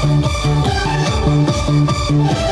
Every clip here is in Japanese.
Thank you.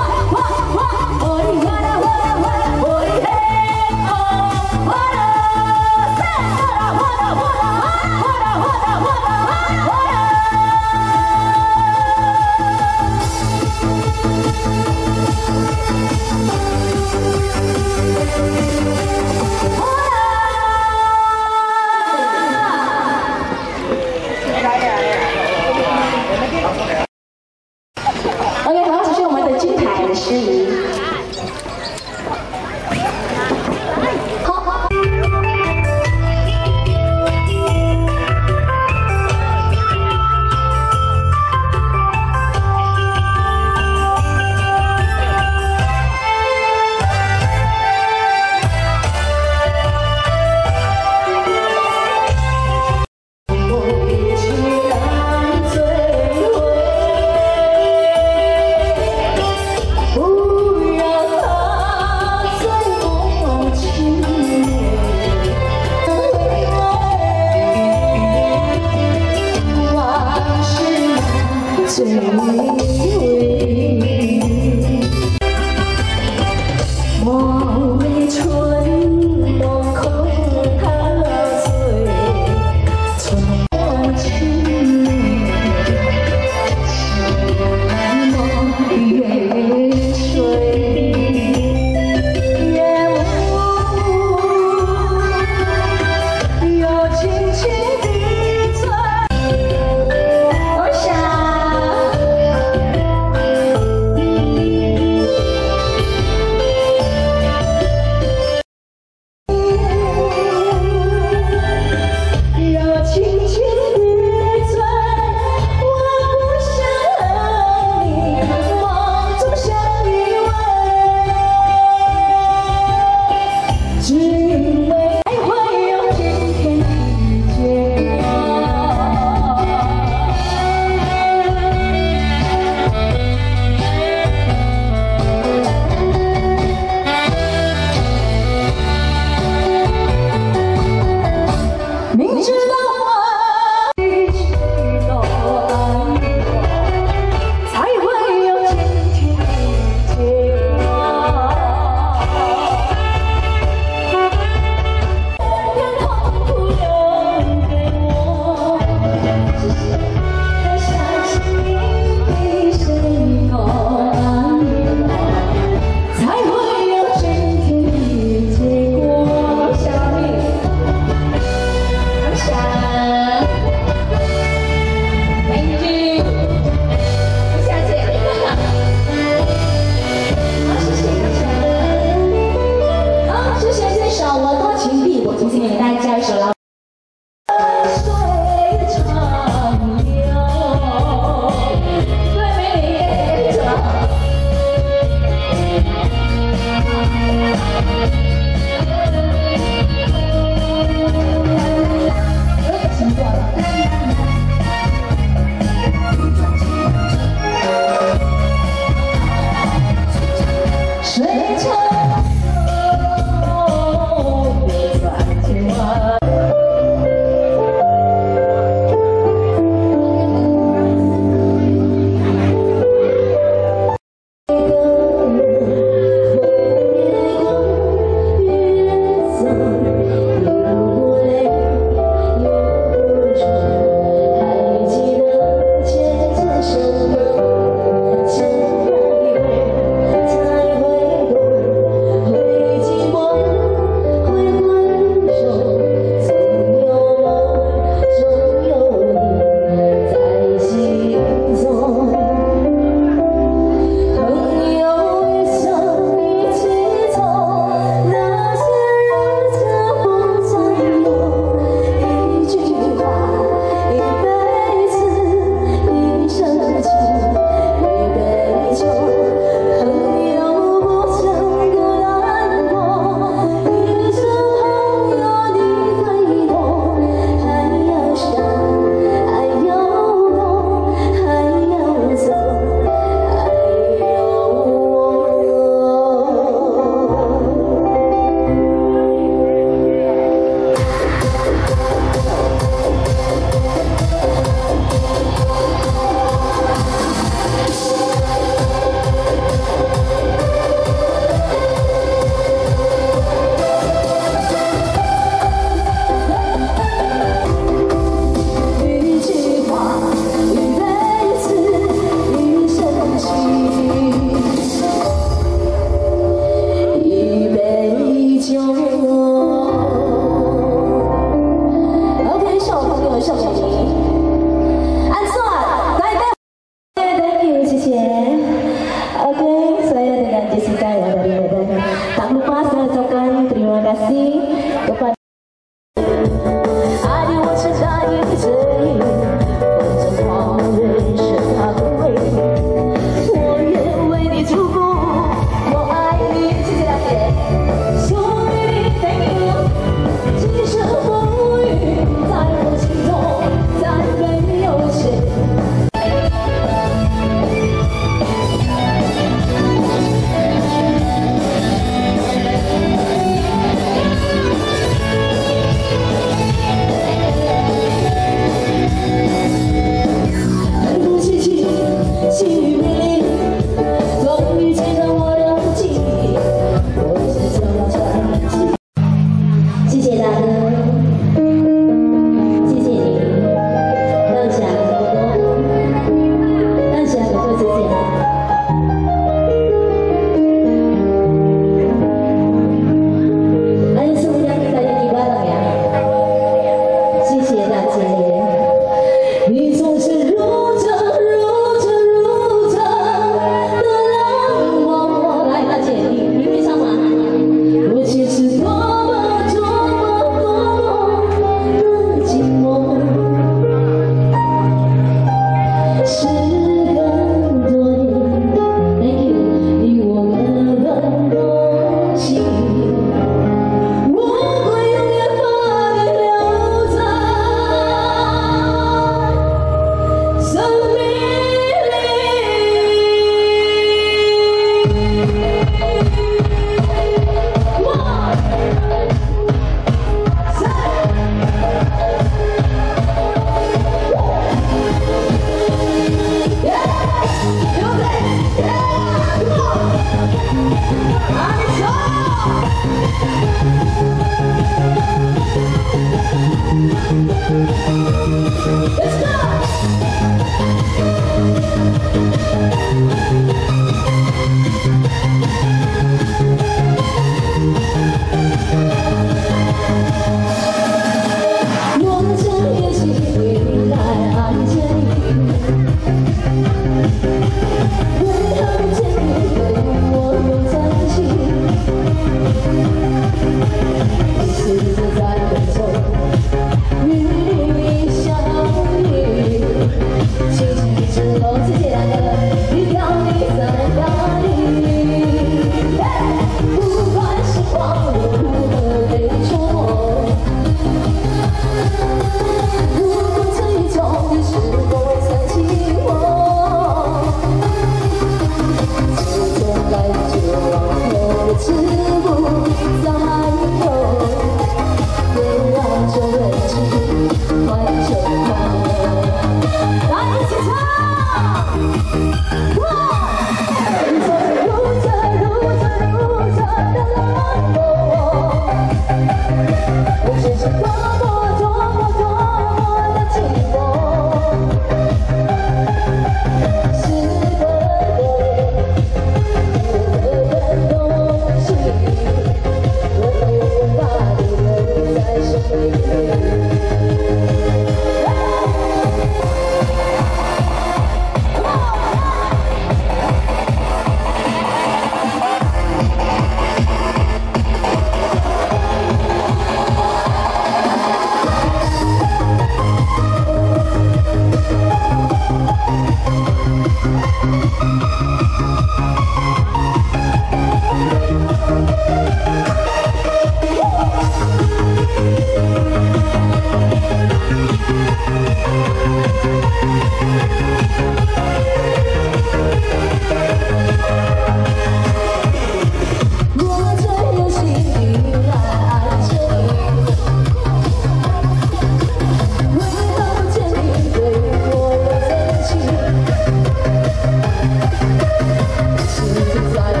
inside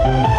Oh!